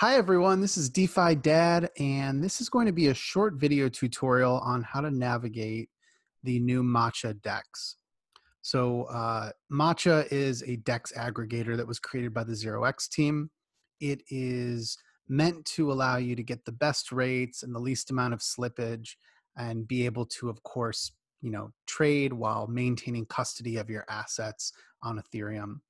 Hi everyone, this is DeFi Dad, and this is going to be a short video tutorial on how to navigate the new Matcha DEX. So uh, Matcha is a DEX aggregator that was created by the 0x team. It is meant to allow you to get the best rates and the least amount of slippage and be able to, of course, you know, trade while maintaining custody of your assets on Ethereum.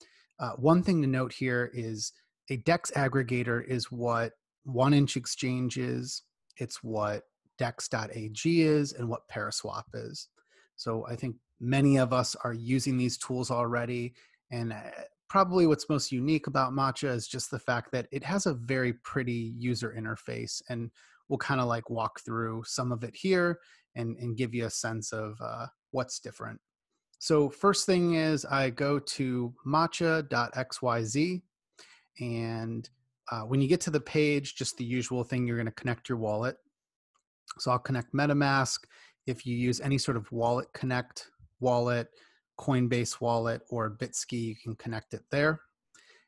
Uh, one thing to note here is a DEX aggregator is what 1inch exchange is, it's what dex.ag is, and what Paraswap is. So I think many of us are using these tools already. And uh, probably what's most unique about Matcha is just the fact that it has a very pretty user interface. And we'll kind of like walk through some of it here and, and give you a sense of uh, what's different. So first thing is I go to matcha.xyz and uh, when you get to the page, just the usual thing, you're going to connect your wallet. So I'll connect MetaMask. If you use any sort of WalletConnect wallet, Coinbase wallet, or Bitski, you can connect it there.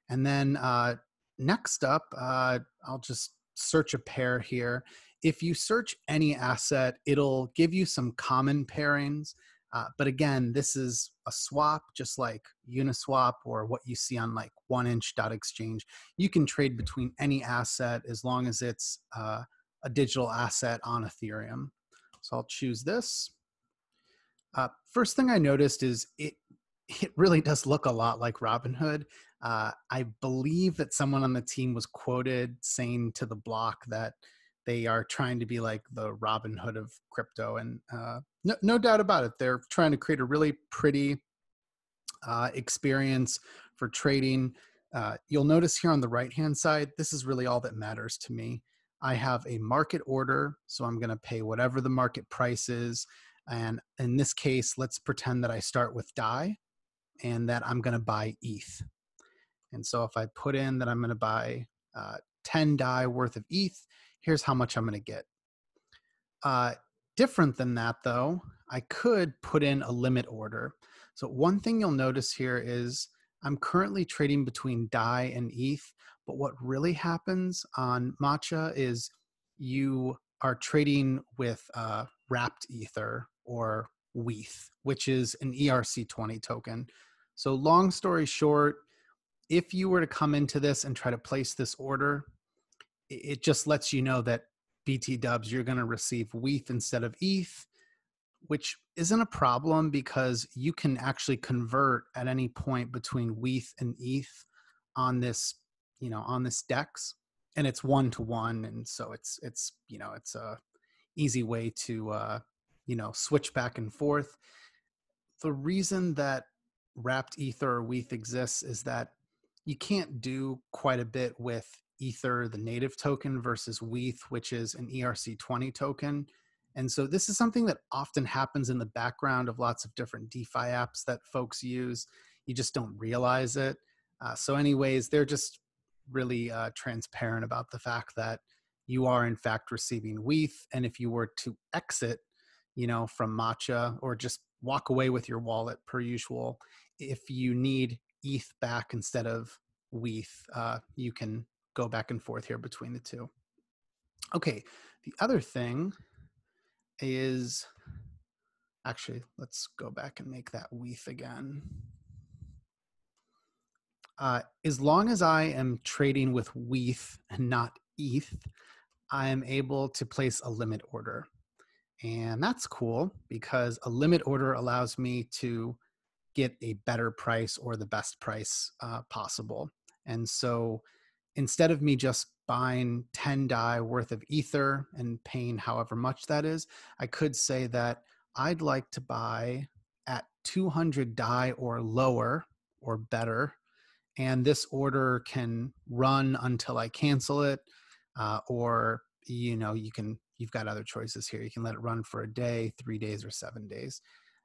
And then uh, next up, uh, I'll just search a pair here. If you search any asset, it'll give you some common pairings. Uh, but again, this is a swap, just like Uniswap or what you see on like 1inch dot exchange. You can trade between any asset as long as it's uh, a digital asset on Ethereum. So I'll choose this. Uh, first thing I noticed is it it really does look a lot like Robinhood. Uh, I believe that someone on the team was quoted saying to the block that they are trying to be like the Robinhood of crypto, and uh, no, no doubt about it, they're trying to create a really pretty uh, experience for trading. Uh, you'll notice here on the right hand side, this is really all that matters to me. I have a market order, so I'm going to pay whatever the market price is. And in this case, let's pretend that I start with DAI and that I'm going to buy ETH. And so if I put in that I'm going to buy uh, 10 DAI worth of ETH, here's how much I'm going to get. Uh, different than that, though, I could put in a limit order. So one thing you'll notice here is I'm currently trading between DAI and ETH, but what really happens on Matcha is you are trading with uh, wrapped Ether or WETH, which is an ERC20 token. So long story short, if you were to come into this and try to place this order, it just lets you know that BT dubs, you're going to receive WETH instead of ETH, which isn't a problem because you can actually convert at any point between WETH and ETH on this, you know, on this DEX, and it's one to one, and so it's it's you know it's a easy way to uh, you know switch back and forth. The reason that wrapped ether or WETH exists is that you can't do quite a bit with Ether, the native token, versus WETH, which is an ERC20 token. And so this is something that often happens in the background of lots of different DeFi apps that folks use. You just don't realize it. Uh, so, anyways, they're just really uh, transparent about the fact that you are in fact receiving WETH. And if you were to exit, you know, from Matcha or just walk away with your wallet per usual, if you need ETH back instead of WETH, uh, you can go back and forth here between the two. Okay, the other thing is actually, let's go back and make that WETH again. Uh, as long as I am trading with WETH and not ETH, I am able to place a limit order. And that's cool because a limit order allows me to get a better price or the best price uh, possible. And so instead of me just buying 10 DAI worth of ether and paying however much that is, I could say that I'd like to buy at 200 DAI or lower or better. And this order can run until I cancel it. Uh, or, you know, you can, you've got other choices here. You can let it run for a day, three days, or seven days.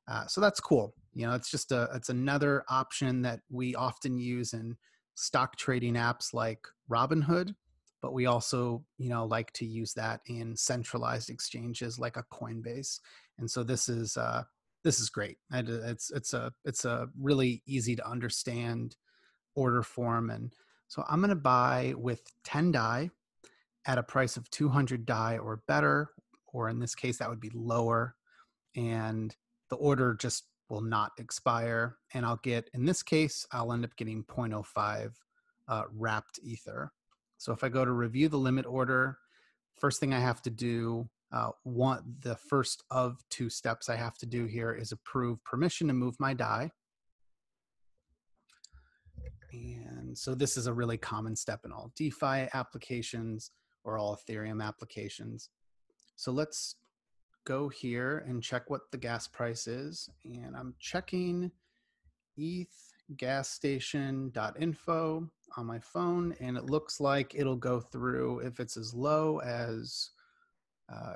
Uh, so that's cool. You know, it's just a, it's another option that we often use in stock trading apps like Robinhood, but we also, you know, like to use that in centralized exchanges like a Coinbase. And so this is uh, this is great. It's it's a it's a really easy to understand order form. And so I'm going to buy with 10 DAI at a price of 200 Dai or better, or in this case, that would be lower. And the order just will not expire. And I'll get, in this case, I'll end up getting 0.05 uh, wrapped ether. So if I go to review the limit order, first thing I have to do, uh, one, the first of two steps I have to do here is approve permission to move my Dai. And so this is a really common step in all DeFi applications or all Ethereum applications. So let's go here and check what the gas price is. And I'm checking ETH gas station.info on my phone and it looks like it'll go through if it's as low as uh,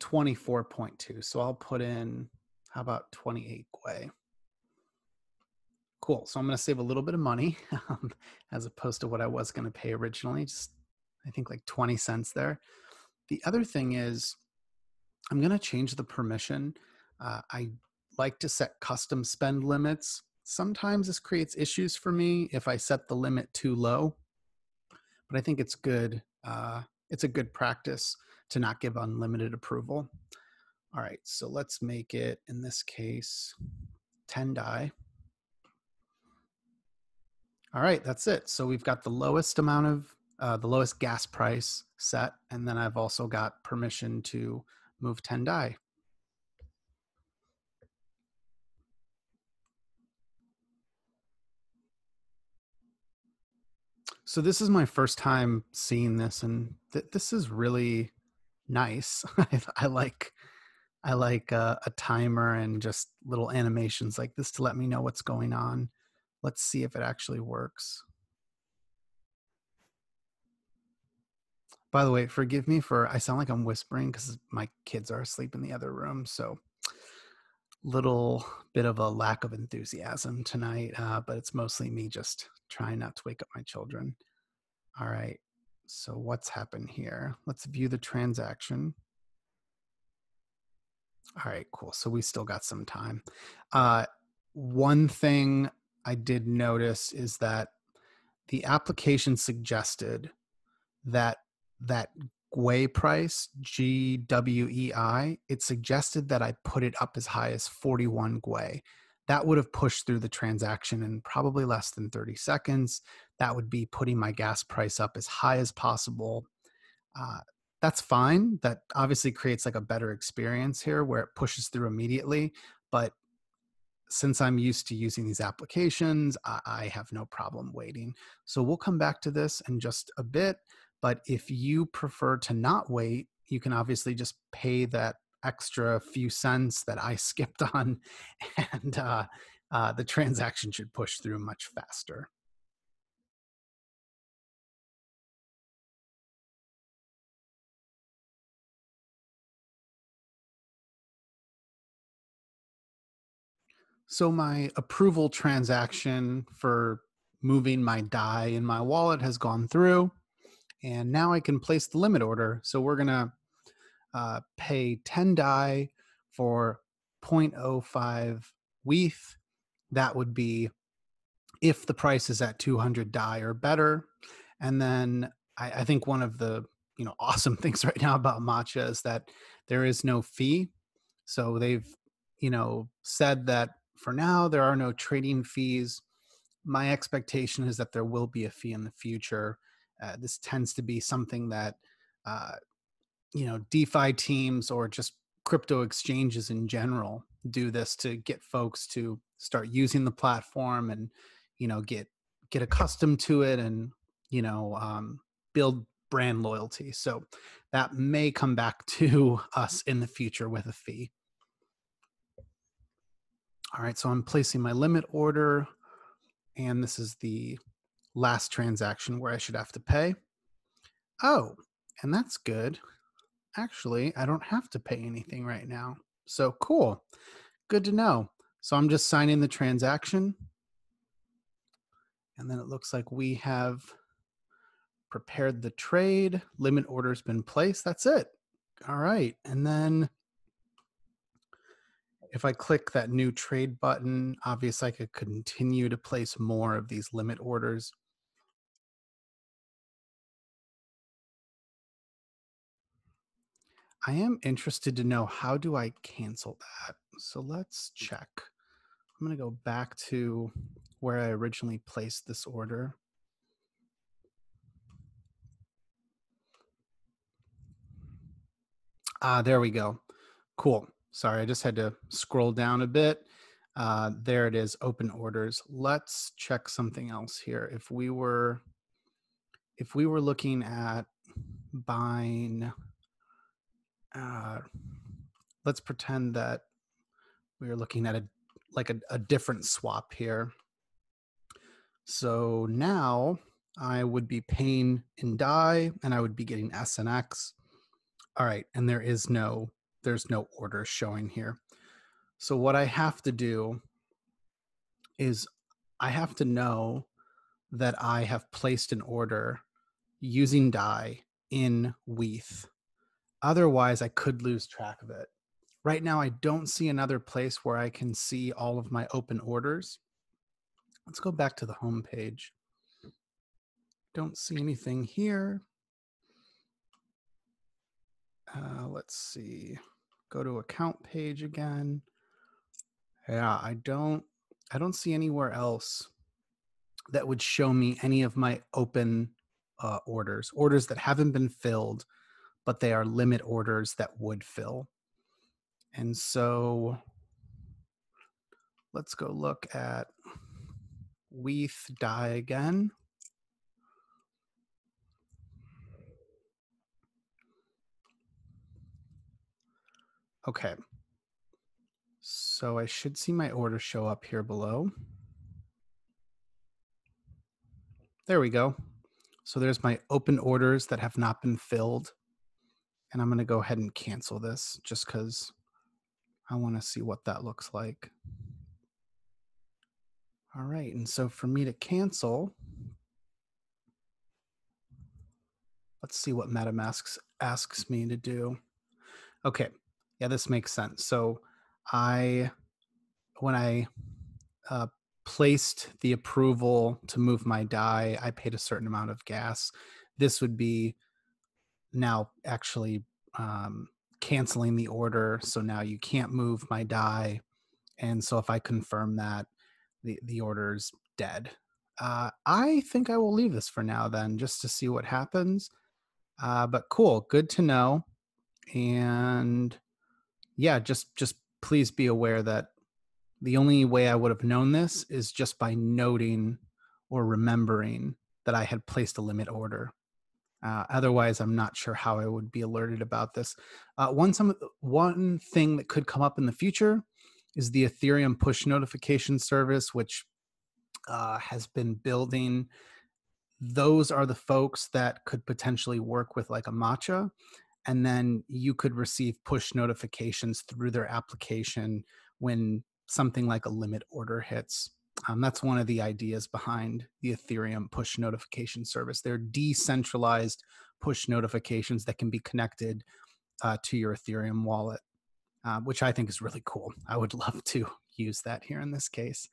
24.2 so i'll put in how about 28 gwei? Cool. So i'm going to save a little bit of money um, as opposed to what i was going to pay originally just i think like 20 cents there. The other thing is i'm going to change the permission uh, i like to set custom spend limits Sometimes this creates issues for me if I set the limit too low, but I think it's good. Uh, it's a good practice to not give unlimited approval. All right, so let's make it, in this case, 10 Dai. All right, that's it. So we've got the lowest amount of, uh, the lowest gas price set, and then I've also got permission to move 10 Dai. So this is my first time seeing this, and th- this is really nice. I, I, like I like uh, a timer and just little animations like this to let me know what's going on. Let's see if it actually works. By the way, forgive me for I sound like I'm whispering because my kids are asleep in the other room. So little bit of a lack of enthusiasm tonight, uh, but it's mostly me just trying not to wake up my children. All right, so what's happened here? Let's view the transaction. All right, cool. So we still got some time. Uh, one thing I did notice is that the application suggested that that Gwei price, G W E I, it suggested that I put it up as high as 41 Gwei. That would have pushed through the transaction in probably less than 30 seconds. That would be putting my gas price up as high as possible. Uh, that's fine. That obviously creates like a better experience here where it pushes through immediately. But since I'm used to using these applications, I, I have no problem waiting. So we'll come back to this in just a bit. But if you prefer to not wait, you can obviously just pay that extra few cents that I skipped on, and uh, uh, the transaction should push through much faster. So my approval transaction for moving my Dai in my wallet has gone through. And now I can place the limit order. So we're going to uh, pay 10 DAI for 0.05 WETH. That would be if the price is at 200 DAI or better. And then I, I think one of the you know awesome things right now about matcha is that there is no fee. So they've you know said that for now there are no trading fees. My expectation is that there will be a fee in the future uh, this tends to be something that uh, you know DeFi teams or just crypto exchanges in general do this to get folks to start using the platform and you know get get accustomed to it and you know um, build brand loyalty. So that may come back to us in the future with a fee. All right, so I'm placing my limit order, and this is the last transaction where I should have to pay. Oh, and that's good. Actually, I don't have to pay anything right now. So cool. Good to know. So I'm just signing the transaction. And then it looks like we have prepared the trade. Limit order's been placed. That's it. All right. And then if I click that new trade button, obviously I could continue to place more of these limit orders. I am interested to know how do I cancel that? So let's check. I'm going to go back to where I originally placed this order. Ah, there we go. Cool. Sorry, I just had to scroll down a bit. Uh, there it is, open orders. Let's check something else here. If we were, if we were looking at buying, uh, let's pretend that we are looking at a like a, a different swap here. So now I would be paying in DAI and I would be getting SNX. All right, and there is no there's no order showing here. So what I have to do is I have to know that I have placed an order using DAI in WETH. Otherwise, I could lose track of it. Right now, I don't see another place where I can see all of my open orders. Let's go back to the home page. Don't see anything here. Uh, let's see. Go to account page again. Yeah, I don't I don't see anywhere else that would show me any of my open uh, orders, orders that haven't been filled, but they are limit orders that would fill. And so let's go look at WETH DAI again. Okay. So I should see my order show up here below. There we go. So there's my open orders that have not been filled. And I'm going to go ahead and cancel this just because I want to see what that looks like. All right. And so for me to cancel, let's see what MetaMask asks me to do. Okay. Yeah, this makes sense. So I, when I uh, placed the approval to move my DAI, I paid a certain amount of gas. This would be now actually um, canceling the order. So now you can't move my DAI. And so if I confirm that, the, the order's dead. Uh, I think I will leave this for now then, just to see what happens. Uh, but cool, good to know. And yeah, just just please be aware that the only way I would have known this is just by noting or remembering that I had placed a limit order. Uh, otherwise, I'm not sure how I would be alerted about this. Uh, one some one thing that could come up in the future is the Ethereum push notification service, which uh, has been building. Those are the folks that could potentially work with like a matcha and then you could receive push notifications through their application when something like a limit order hits. Um, that's one of the ideas behind the Ethereum push notification service. They're decentralized push notifications that can be connected uh, to your Ethereum wallet, uh, which I think is really cool. I would love to use that here in this case.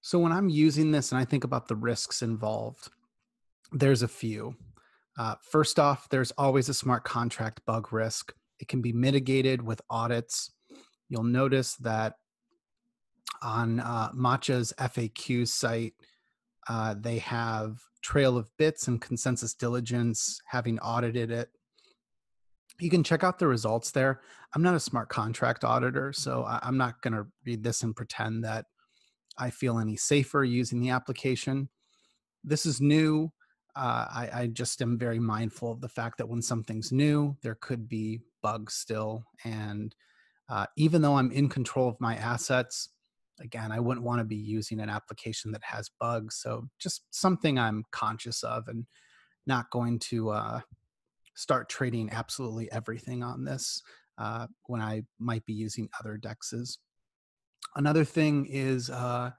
So when I'm using this and I think about the risks involved, there's a few. Uh, first off, there's always a smart contract bug risk. It can be mitigated with audits. You'll notice that on uh, Matcha's FAQ site, uh, they have Trail of Bits and ConsenSys Diligence having audited it. You can check out the results there. I'm not a smart contract auditor, so I'm not going to read this and pretend that I feel any safer using the application. This is new. Uh, I, I, just am very mindful of the fact that when something's new, there could be bugs still. And uh, even though I'm in control of my assets, again, I wouldn't want to be using an application that has bugs. So just something I'm conscious of and not going to uh, start trading absolutely everything on this uh, when I might be using other dexes. Another thing is uh,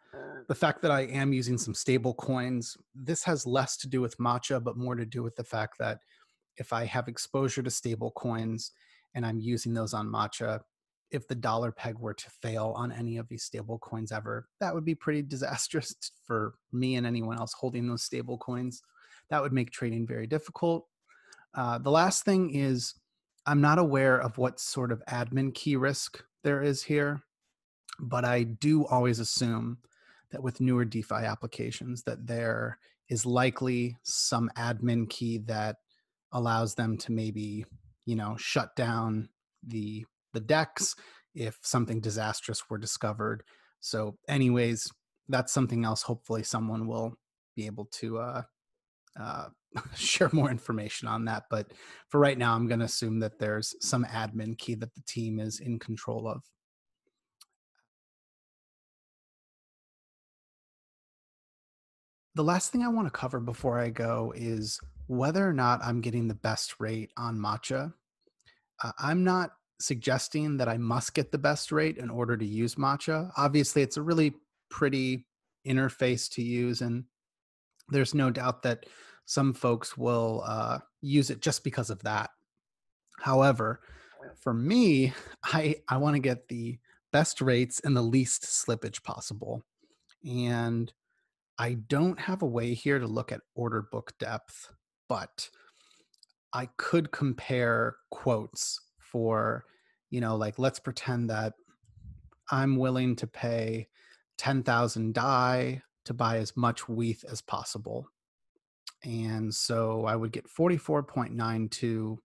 the fact that I am using some stable coins. This has less to do with matcha, but more to do with the fact that if I have exposure to stable coins and I'm using those on matcha, if the dollar peg were to fail on any of these stable coins ever, that would be pretty disastrous for me and anyone else holding those stable coins. That would make trading very difficult. Uh, the last thing is I'm not aware of what sort of admin key risk there is here, but I do always assume that with newer DeFi applications that there is likely some admin key that allows them to maybe, you know, shut down the the DEX if something disastrous were discovered. So, anyways, that's something else. Hopefully, someone will be able to uh, uh, share more information on that. But for right now, I'm going to assume that there's some admin key that the team is in control of. The last thing I want to cover before I go is whether or not I'm getting the best rate on matcha. Uh, I'm not suggesting that I must get the best rate in order to use matcha. Obviously, it's a really pretty interface to use, and there's no doubt that some folks will uh, use it just because of that. However, for me, I I want to get the best rates and the least slippage possible, and I don't have a way here to look at order book depth, but I could compare quotes for, you know, like let's pretend that I'm willing to pay 10,000 DAI to buy as much WETH as possible. And so I would get 44.92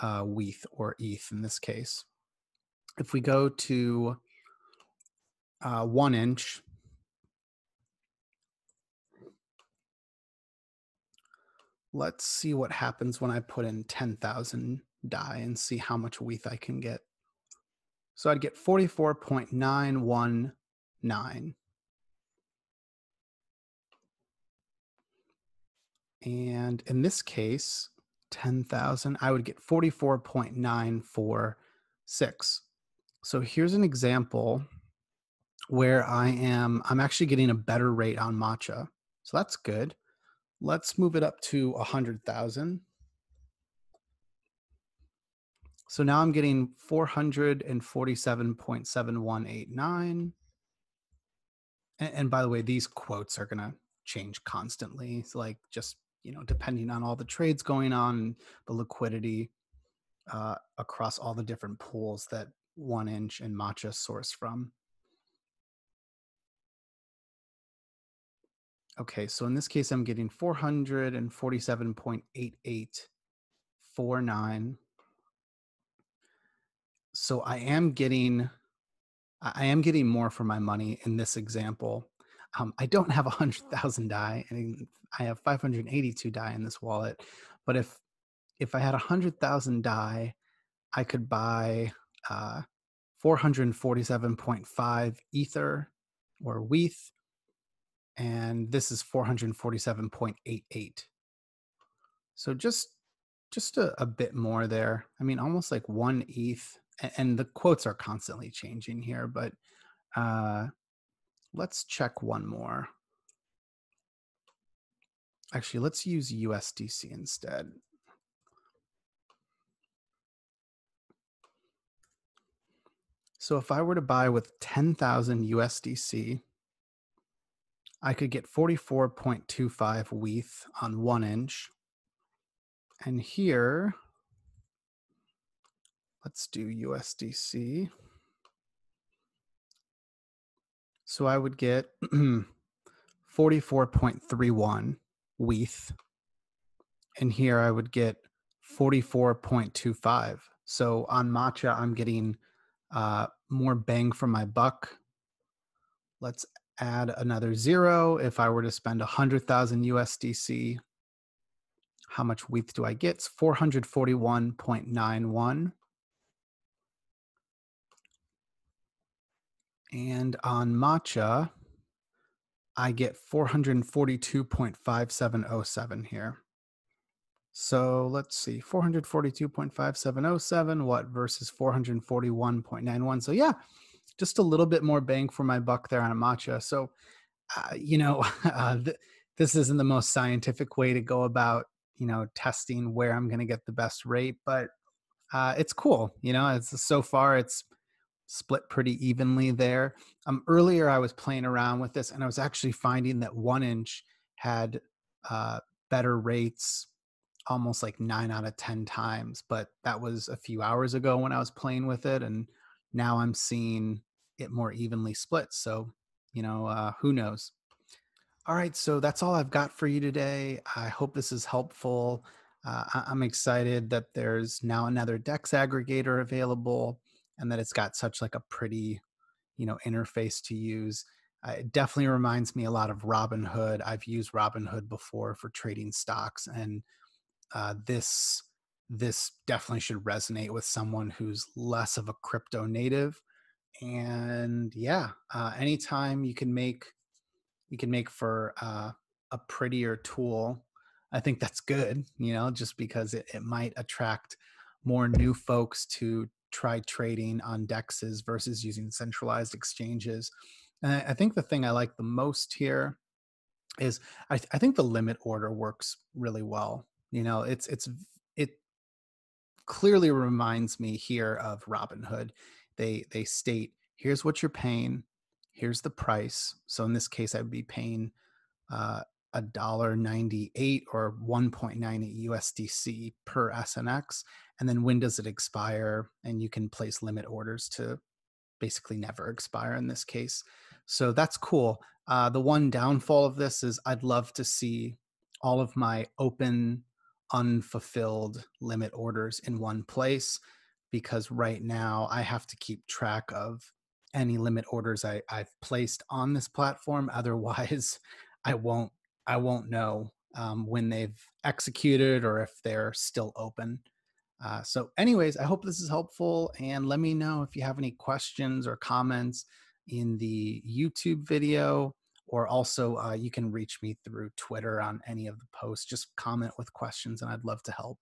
uh, WETH or ETH in this case. If we go to uh, 1inch, let's see what happens when I put in 10,000 DAI and see how much WETH I can get. So I'd get 44.919. And in this case, 10,000, I would get 44.946. So here's an example where I am, I'm actually getting a better rate on matcha. So that's good. Let's move it up to 100,000. So now I'm getting 447.7189. And, and by the way, these quotes are going to change constantly. It's like just, you know, depending on all the trades going on, the liquidity uh, across all the different pools that 1inch and matcha source from. Okay, so in this case, I'm getting 447.8849 so I am getting I am getting more for my money in this example. Um, I don't have a hundred thousand DAI, and I have 582 DAI in this wallet. But if if I had a hundred thousand DAI, I could buy uh, 447.5 ether or WETH, and this is 447.88. So just just a, a bit more there. I mean, almost like one ETH and the quotes are constantly changing here, but uh, let's check one more. Actually, let's use USDC instead. So if I were to buy with 10,000 USDC, I could get 44.25 WETH on 1inch. And here, Let's do USDC. So I would get 44.31 WETH. And here I would get 44.25. So on Matcha, I'm getting uh, more bang for my buck. Let's add another zero. If I were to spend 100,000 USDC, how much WETH do I get? It's 441.91. And on matcha, I get 442.5707 here. So let's see, 442.5707, what versus 441.91. So yeah, just a little bit more bang for my buck there on a matcha. So, uh, you know, uh, th- this isn't the most scientific way to go about, you know, testing where I'm going to get the best rate, but uh, it's cool. You know, it's so far it's split pretty evenly there. Um, earlier, I was playing around with this, and I was actually finding that 1inch had uh, better rates almost like nine out of 10 times. But that was a few hours ago when I was playing with it. And now I'm seeing it more evenly split. So, you know, uh, who knows? All right. So that's all I've got for you today. I hope this is helpful. Uh, I- I'm excited that there's now another Dex aggregator available and that it's got such like a pretty, you know, interface to use. Uh, it definitely reminds me a lot of Robinhood. I've used Robinhood before for trading stocks, and uh, this this definitely should resonate with someone who's less of a crypto native. And yeah, uh, anytime you can make you can make for uh, a prettier tool, I think that's good. You know, just because it, it might attract more new folks to try trading on dexes versus using centralized exchanges. And I, I think the thing I like the most here is I, I think the limit order works really well. You know, it's it's it clearly reminds me here of Robinhood. They they state here's what you're paying, here's the price. So in this case, I'd be paying uh, a dollar ninety eight or one point nine eight USDC per SNX, and then when does it expire? And you can place limit orders to basically never expire in this case. So that's cool. Uh, the one downfall of this is I'd love to see all of my open, unfulfilled limit orders in one place because right now I have to keep track of any limit orders I, I've placed on this platform. Otherwise, I won't I won't know um, when they've executed or if they're still open. Uh, so, anyways, I hope this is helpful, and let me know if you have any questions or comments in the YouTube video, or also uh, you can reach me through Twitter on any of the posts. Just comment with questions, and I'd love to help.